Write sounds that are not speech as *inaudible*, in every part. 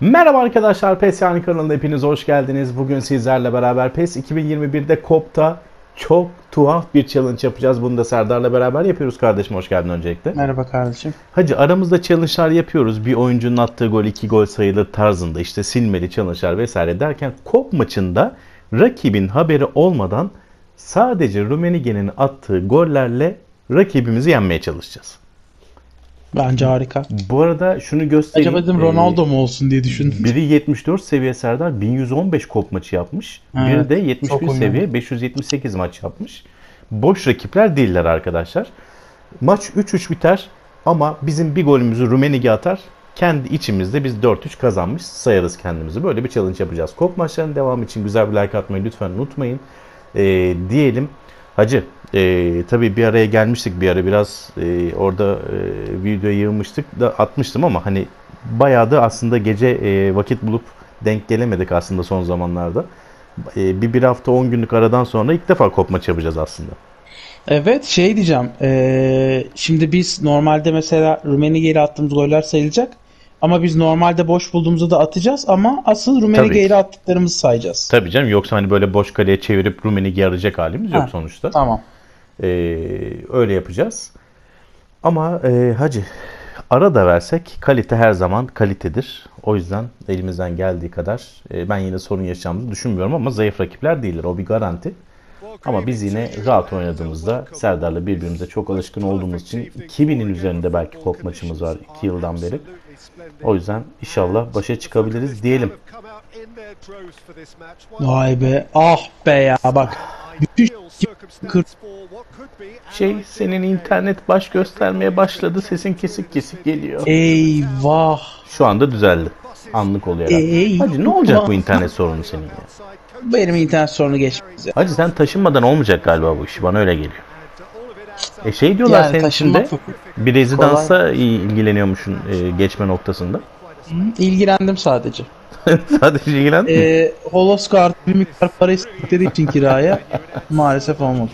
Merhaba arkadaşlar PES Yani kanalına hepiniz hoş geldiniz. Bugün sizlerle beraber PES 2021'de KOP'ta çok tuhaf bir challenge yapacağız. Bunu da Serdar'la beraber yapıyoruz kardeşim. Hoş geldin öncelikle. Merhaba kardeşim. Hacı aramızda challenge'lar yapıyoruz. Bir oyuncunun attığı gol 2 gol sayılır tarzında işte silmeli challenge'lar vesaire derken KOP maçında rakibin haberi olmadan sadece Rumenige'nin attığı gollerle rakibimizi yenmeye çalışacağız. Bence harika. Bu arada şunu göstereyim. Acaba dedim Ee, Ronaldo mu olsun diye düşündüm. Biri 74 seviye Serdar 1115 kop maçı yapmış. Evet, Biri de çok 71 uygun. seviye 578 maç yapmış. Boş rakipler değiller arkadaşlar. Maç 3-3 biter ama bizim bir golümüzü Rumenige atar. Kendi içimizde biz 4-3 kazanmış sayarız kendimizi. Böyle bir challenge yapacağız. Kop maçlarının devamı için güzel bir like atmayı lütfen unutmayın. Ee, diyelim. Hacı e, tabii bir araya gelmiştik bir ara biraz e, orada e, video yığmıştık da atmıştım ama hani bayağı da aslında gece e, vakit bulup denk gelemedik aslında son zamanlarda. E, bir bir hafta 10 günlük aradan sonra ilk defa kop maçı yapacağız aslında. Evet şey diyeceğim. Ee, şimdi biz normalde mesela Rummenigge ile attığımız goller sayılacak. Ama biz normalde boş bulduğumuzda da atacağız ama asıl Tabii. ile attıklarımızı sayacağız. Tabii canım yoksa hani böyle boş kaleye çevirip Rummenigge'yi arayacak halimiz yok Ha, sonuçta. Tamam. E, öyle yapacağız. Ama e, hacı ara da versek kalite her zaman kalitedir. O yüzden elimizden geldiği kadar e, ben yine sorun yaşayacağımızı düşünmüyorum ama zayıf rakipler değiller. O bir garanti. Ama biz yine rahat oynadığımızda Serdar'la birbirimize çok alışkın olduğumuz için 2000'in üzerinde belki kop maçımız var 2 yıldan beri. O yüzden inşallah başa çıkabiliriz diyelim. Vay be. Ah be ya bak. Şey senin internet baş göstermeye başladı sesin kesik kesik geliyor. Eyvah. Şu anda düzeldi. Anlık oluyor. Ey. Hacı ne olacak bu internet sorunu senin ya? Benim internet sorunu geçmez. Hacı sen taşınmadan olmayacak galiba bu iş. Bana öyle geliyor. E şey diyorlar Yani senin içinde bir rezidansa ilgileniyormuşsun e, geçme noktasında. İlgilendim sadece. *laughs* Sadece ilgilendin mi? Ee, Holoskart bir miktar para istedikleri için kiraya maalesef olmadı.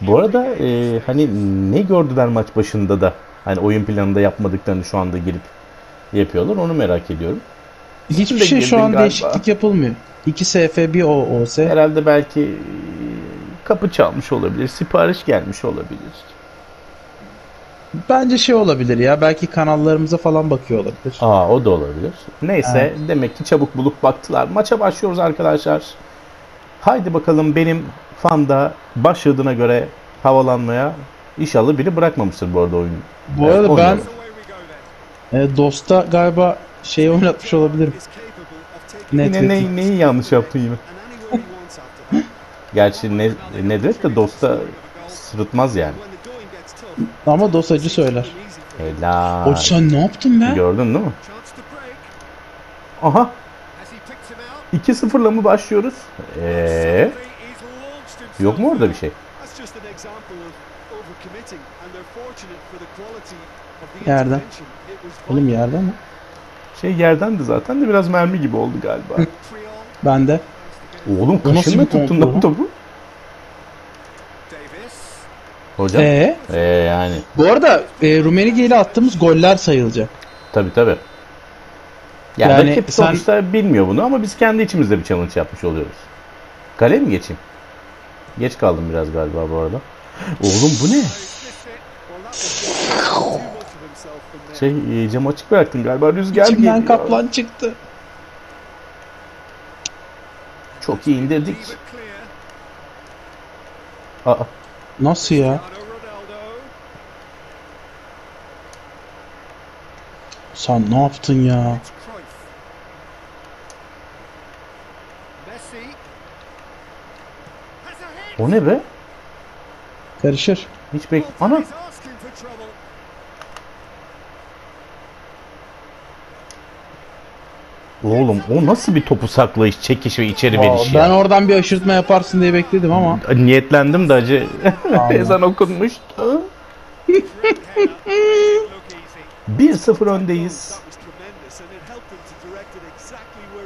Bu arada e, hani ne gördüler maç başında da hani oyun planında yapmadıklarını şu anda girip yapıyorlar onu merak ediyorum. Hiçbir şey şu an galiba. değişiklik yapılmıyor. 2 SF bir OOS. Herhalde belki e, kapı çalmış olabilir, sipariş gelmiş olabilir. Bence şey olabilir ya. Belki kanallarımıza falan bakıyor olabilir. Aa o da olabilir. Neyse demek ki çabuk bulup baktılar. Maça başlıyoruz arkadaşlar. Haydi bakalım benim fanda başladığına göre havalanmaya İnşallah biri bırakmamıştır bu arada oyunu. Bu Evet, arada ben oynuyorlar. e, Dost'a galiba şey oynatmış olabilirim. Yine ne, neyi yanlış yaptın yine? Gerçi ne, Nedret de dosta sırıtmaz yani. Ama Dost acı söyler. Helal. O sen ne yaptın be? Gördün değil mi? Aha 2-0'la mı başlıyoruz? Eee yok mu orada bir şey? Yerden. Oğlum yerden mi? Şey yerdendi zaten de biraz mermi gibi oldu galiba. *laughs* Ben de. Oğlum kaşınma tuttun lan topu. Hocam. Ee, Ee, yani bu arada e, Rummenigge ile attığımız goller sayılacak. tabi tabi. Yani, Yani rakip sen- sonuçta bilmiyor bunu ama biz kendi içimizde bir challenge yapmış oluyoruz. Kale mi geçeyim? Geç kaldım biraz galiba bu arada. Oğlum bu ne? Şey e, camı açık bıraktın galiba rüzgar İçimden geliyor. kaplan çıktı. Çok iyi indirdik. Aa, Nasıl ya? Sen ne yaptın ya? o ne be? Karışır. Hiç bek... Ana! Oğlum o nasıl bir topu saklayış, çekiş ve içeri veriş ben ya? oradan bir aşırtma yaparsın diye bekledim ama *laughs* Niyetlendim de acı. *laughs* Ezan okunmuştu. *laughs* 1-0 öndeyiz.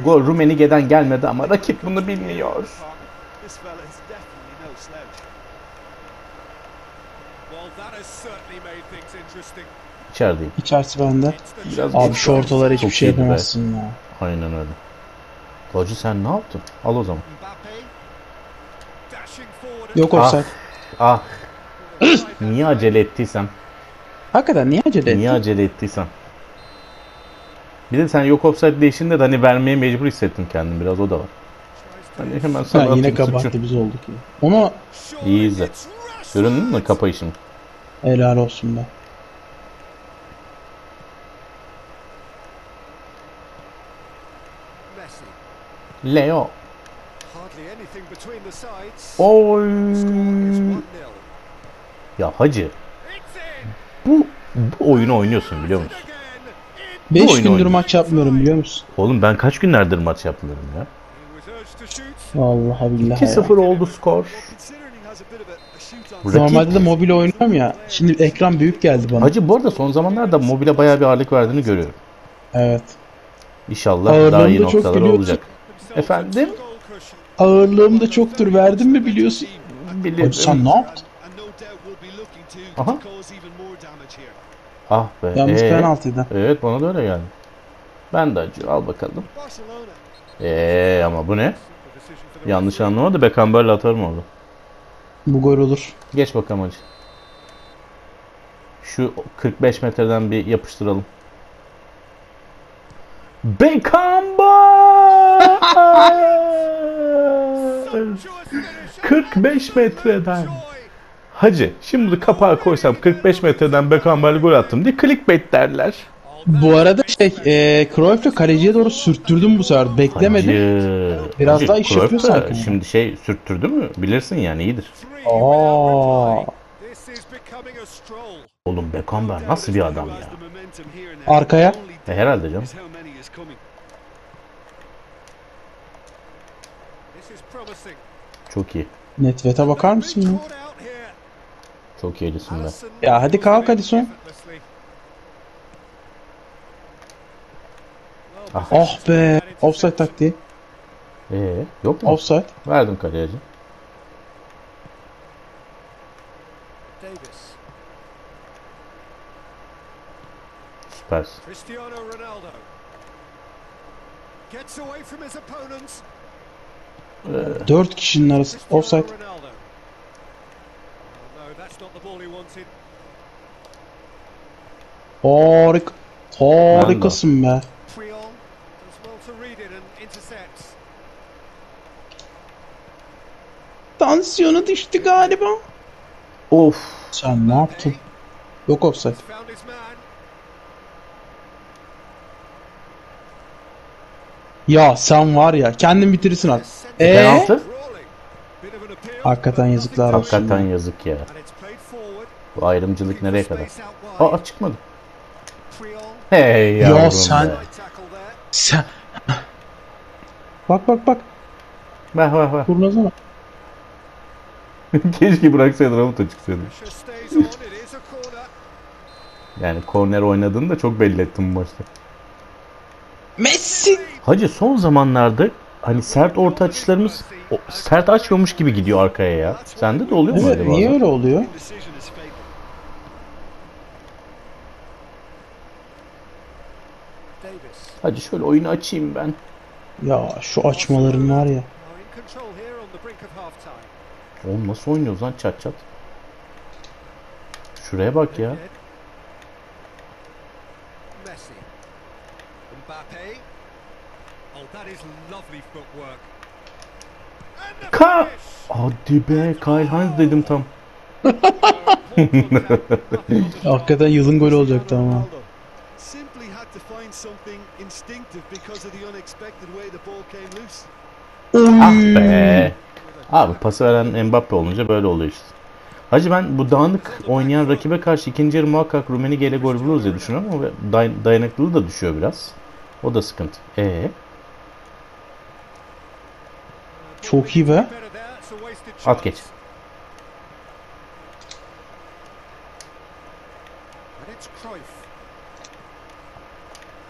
Gol Rumenige'den gelmedi ama rakip bunu bilmiyor. İçerideyim. İçerisi bende. Biraz Abi şu ortalara hiçbir şey be. yapamazsın ya. Aynen öyle. Hacı sen ne yaptın? Al o zaman. Yok Ah. offside. Ah. *clears throat* Niye acele ettiysem? Hakikaten niye acele ettin? Niye acele ettiysem? Bir de sen yok offside değişinde de hani vermeye mecbur hissettim kendim biraz o da var. Hani hemen sana Ha, yine kabahatli biz olduk ya. Onu İyi izle. Göründün mü kapayışım? helal olsun be. Leo. Oy. Score is 1-0. Ya hacı bu bu oyunu oynuyorsun biliyor musun? Again. 5 oyunu gündür maç yapmıyorum biliyor musun? Oğlum ben kaç günlerdir maç yapmıyorum ya. Vallahi billahi ya. 2-0 oldu skor. Rakip- Normalde de mobil oynuyorum ya. Şimdi ekran büyük geldi bana. Hacı bu arada son zamanlarda mobile bayağı bir ağırlık verdiğini görüyorum. Evet. İnşallah Ağırlığını daha iyi da çok noktalar olacak. Efendim? Ağırlığım da çoktur verdin mi biliyorsun? Bilirim. Abi sen ne yaptın? Aha. Ah be. Yalnız ee? penaltıydı. Evet bana da öyle geldi. Ben de acı al bakalım. Eee ama bu ne? Yanlış anlama da Beckenbauer'le atarım orada. Bu gol olur. Geç bakalım hacı. Şu 45 metreden bir yapıştıralım. Finish. 45 metreden. Hacı şimdi kapağı koysam 45 metreden Beckenbauer'le gol attım diye clickbait derler. Bu arada şey, e, Cruyff'la kaleciye doğru sürttürdüm bu sefer. Beklemedim. Hacı. Biraz Hacı, daha iş Cruyff yapıyor sanki. Şimdi şey sürttürdü mü bilirsin yani iyidir. Aa. Oğlum Beckenbauer nasıl bir adam ya? Arkaya. E, herhalde canım. Çok iyi. Netvet'e bakar mısın ya? Çok iyisin be. Alisson Ya hadi kalk hadi son. effortlessly. Ah. Oh be. Offside taktiği. Ee, yok mu? Offside. Verdim. Davis. Süpersin. Cristiano Ronaldo. Gets away from his opponents. Dört kişinin arası. Offside. Harika. Harikasın be. Tansiyonu düştü galiba. Of. Sen ne yaptın? Yok offside. He's found his man. Ya sen var ya kendin bitirirsin artık. Eee? Penaltı. Appeal. Hakikaten yazıklar olsun. Hakikaten ya. yazık ya. Bu ayrımcılık nereye kadar? Aa çıkmadı. Hey yavrum sen- be. Sen... Bak bak bak. Bak bak bak. Kurnazana. Keşke bıraksaydın avuta çıksaydı. Pressure stays on. It is a corner. Yani korner oynadığını da çok belli ettim bu maçta. Messi. Hacı son zamanlarda hani sert orta açışlarımız o- sert açmamış gibi gidiyor arkaya ya. Sende de oluyor mu Evet niye öyle oluyor? Hacı şöyle oyunu açayım ben. Ya şu açmaların var ya. Oğlum nasıl oynuyoruz lan çat çat. Şuraya bak ya. Ka- finish. Hadi be Kyle Hines dedim tam. *laughs* Hakikaten yılın golü olacaktı ama. Ah be. Abi pası veren Mbappe olunca böyle oluyor işte. Hacı ben bu dağınık oynayan rakibe karşı ikinci yarı muhakkak Rummenigge ile gol buluruz diye düşünüyorum ama day- dayanıklılığı da düşüyor biraz. O da sıkıntı. Ee, Çok iyi be. At geç. And it's Cruyff.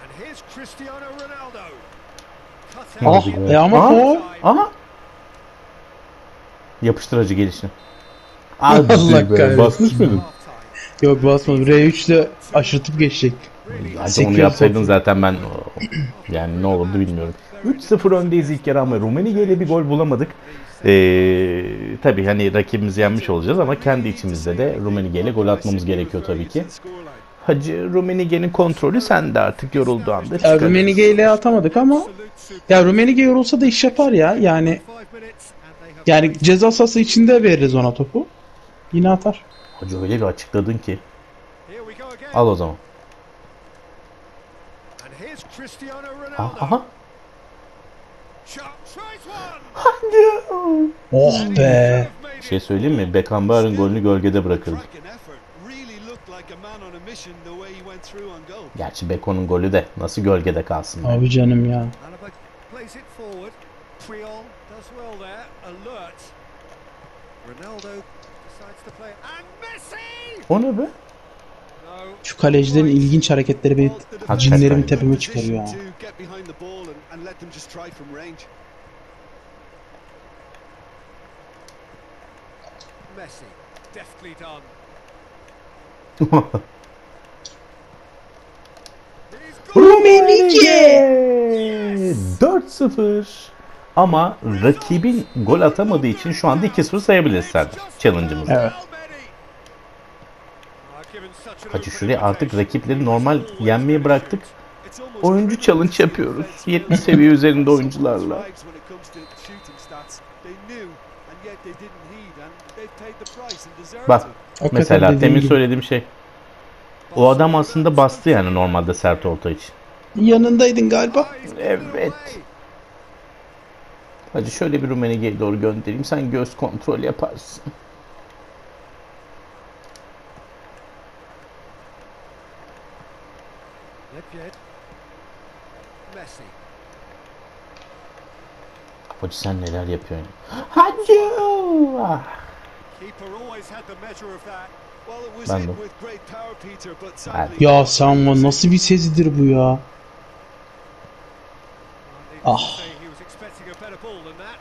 And here's Cristiano Ronaldo. Cut out. Ah e ama Aa. foul. Aha. Yapıştırıcı gelişini. Allah be. kahretsin. Basmış mıydın? Yok basmadım. R3'le aşırtıp geçecek. Hadi onu yapsaydın zaten ben yani ne olurdu bilmiyorum. 3-0 öndeyiz ilk yarı ama Rummenigge ile bir gol bulamadık. Ee, tabii hani rakibimizi yenmiş olacağız ama kendi içimizde de Rummenigge ile gol atmamız gerekiyor tabii ki. Hacı Rummenigge'nin kontrolü sende artık yorulduğu anda Ya çıkar. Rumenige ile atamadık ama ya Rumenige yorulsa da iş yapar ya. Yani yani ceza sahası içinde veririz ona topu. Yine atar. Hacı öyle bir açıkladın ki. Al o zaman. Aha. One. Oh be. Bir şey söyleyeyim mi? Beckenbauer'ın golünü gölgede goal. Gerçi Beko'nun golü de nasıl gölgede kalsın. Abi canım ya. O ne be? Şu kalecilerin ilginç hareketleri beni Hakikaten. cinlerimi tepeme çıkarıyor range. Messi. Deftly done. He's got Rummenigge 4-0 ama rakibin gol atamadığı için şu anda 2-0 sayabiliriz sen challenge'ımızı. Evet. Hacı şuraya artık rakipleri normal yenmeye bıraktık. Oyuncu challenge yapıyoruz. see 70 seviye üzerinde oyuncularla. Bak. Hakikaten mesela demin gibi. söylediğim şey. O adam aslında bastı yani normalde sert orta için. Yanındaydın galiba. Evet. Hadi şöyle bir Rummenigge'ye doğru göndereyim. Sen göz kontrol yaparsın. Hacı sen neler yapıyorsun? Hacı! Keeper always had the measure of that. Well, it was Ben de. with great power, Peter, but Ben- sadly. Ya sen nasıl bir sezidir bu ya? Ah. say, he was expecting a better ball than that.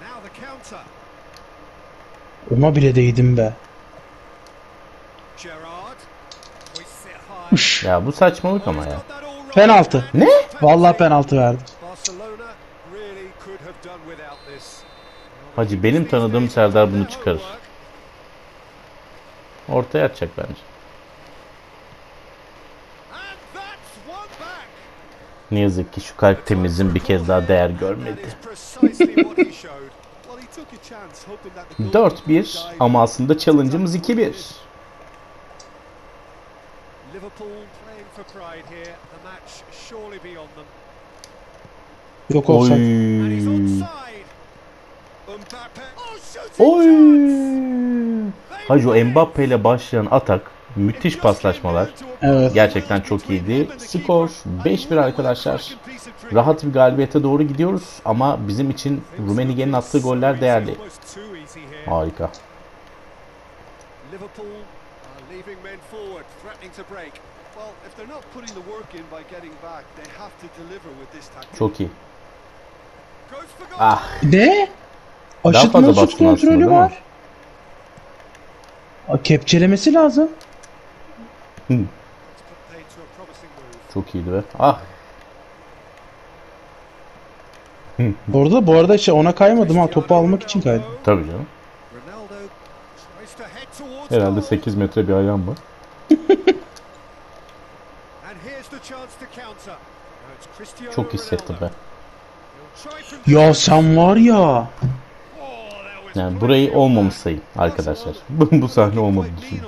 Now the counter. Ona bile değdim be. Üş. Ya bu saçmalık ama ya. Penaltı. Ne? Vallahi penaltı verdi. Hacı benim tanıdığım Serdar bunu çıkarır. Ortaya atacak bence. Ne yazık ki şu kalp temizin bir kez daha değer görmedi. That is precisely what he showed. Well, he took a chance, hoping that the goalkeeper would 4-1 dive ama aslında challenge'ımız 2-1. Liverpool playing for pride here. The match surely beyond them. Yok Oy. olsa. And he's onside. Mbappe. Oh, shooting Oy. chance. Hacı o Mbappe ile başlayan atak, müthiş paslaşmalar. Evet. Gerçekten çok iyiydi. Skor 5-1 arkadaşlar. Rahat bir galibiyete doğru gidiyoruz ama bizim için Rummenigge'nin attığı goller değerli. Harika. Liverpool are leaving men forward, Çok iyi. Ah Ne? Aşıtma suç kontrolü var. Aa, Kepçelemesi lazım. A move. çok iyiydi be. Ah Orada bu arada şey ona kaymadım ha topu almak için kaydım. tabii canım. Herhalde goal. 8 metre bir ayağım var. Çok hissettim ben. Ya sen var ya. Yani burayı olmamış sayın arkadaşlar. *laughs* Bu, sahne olmadı düşünün.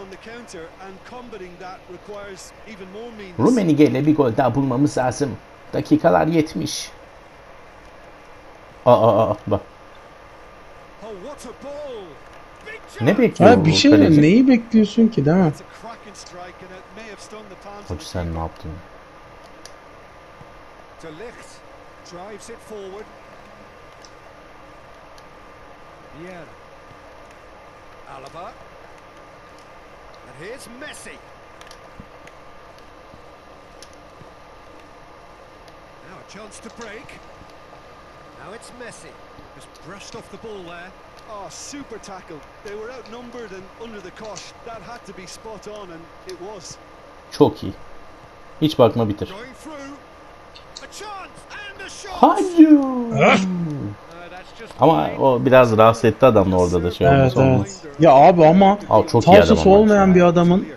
Rummenigge ile bir gol daha bulmamız lazım. Dakikalar 70. Aa, aa, aa bak. Ne bekliyor Ha bir şey kaleci? neyi bekliyorsun ki değil mi? It's a cracking strike and it may have stung the palms of Hacı the sen ne yaptın? De Ligt drives it forward. Vieira. Alaba. And here's Messi. Now a chance to break. Now it's Messi. Just brushed off the ball there. Oh, super tackle. They were outnumbered and under the cosh. That had to be spot on, and it was. Çok iyi. Hiç bakma bitir. Hayır. Ama o biraz rahatsız etti adamla orada da şey Evet olmaz. evet. Ya abi ama Al çok iyi adam falsosu olmayan bir adamın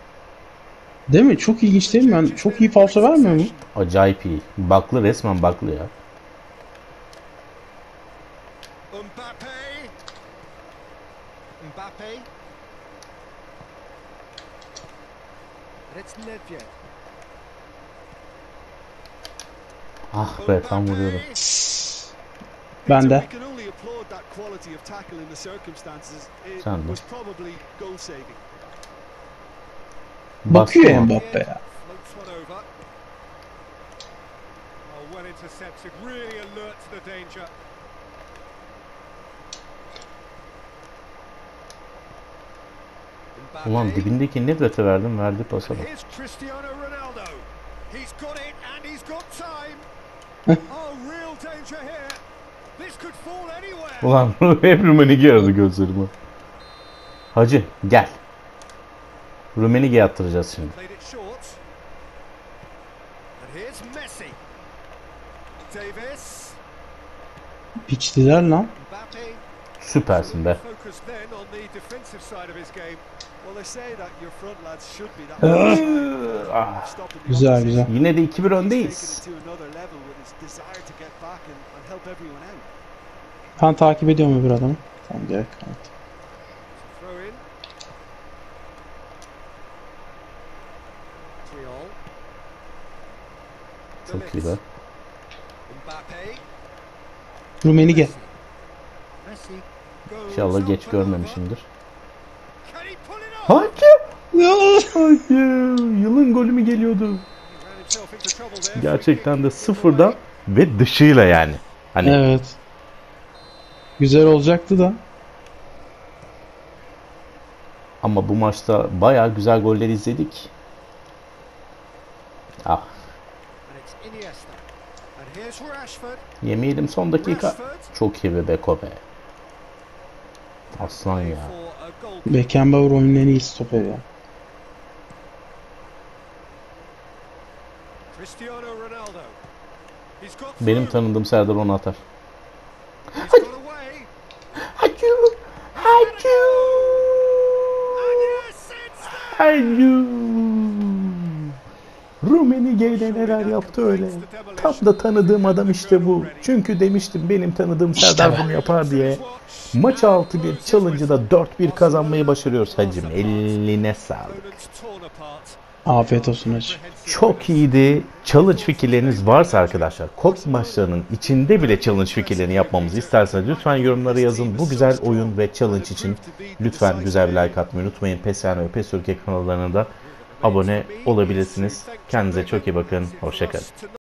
değil mi? Çok ilginç değil mi? Yani çok iyi falso vermiyor mu? Acayip iyi. Baklı resmen baklı ya. Mbappe. Mbappe. Nedved. Ah be tam vuruyorum. Ben de. Sen de. was probably goal saving. Bastı Bakıyor? Mbappe ya. Oh, well intercepted. Really alert to the danger. Ulan dibindeki Nedved'e verdim verdi pasa bak. *laughs* Oh. Ulan *laughs* hep Rumenigi aradı gözlerime. Hacı gel. Rumenigi'ye attıracağız şimdi. Played it short. And here's Messi. Davis. Piçliler lan. Süpersin be. Ah, the Güzel güzel. Yine de 2-1 Taking öndeyiz. Ben takip ediyorum öbür adamı. Tamam gerek. Triol. Çok iyi be. Rumenige. İnşallah geç görmemişimdir. Hacı! Hacı! Yılın golü mü geliyordu? Gerçekten de sıfırdan ve dışıyla yani. Hani Evet. Güzel olacaktı da. ama bu maçta bayağı güzel goller izledik. Ah yemeyelim son dakika. Çok iyi be Beko be. Aslan ya. Beckenbauer oyunun en iyi stoper ya. Benim tanıdığım Serdar onu atar. He's got away. Hacı! Hacı! Rumenige'de neler yaptı öyle. Tam da tanıdığım adam işte bu. Çünkü demiştim benim tanıdığım Serdar bunu yapar diye. Maç 6-1 challenge'ı da 4-1 kazanmayı başarıyoruz hacım. Eline sağlık. Afiyet olsun hacı. Çok iyiydi. Challenge fikirleriniz varsa arkadaşlar, kod maçlarının içinde bile challenge fikirlerini yapmamızı isterseniz lütfen yorumlara yazın. Bu güzel oyun ve challenge için lütfen güzel bir like atmayı unutmayın. PES yani ve PES Türkiye kanallarına da abone olabilirsiniz. Kendinize çok iyi bakın. Hoşçakalın.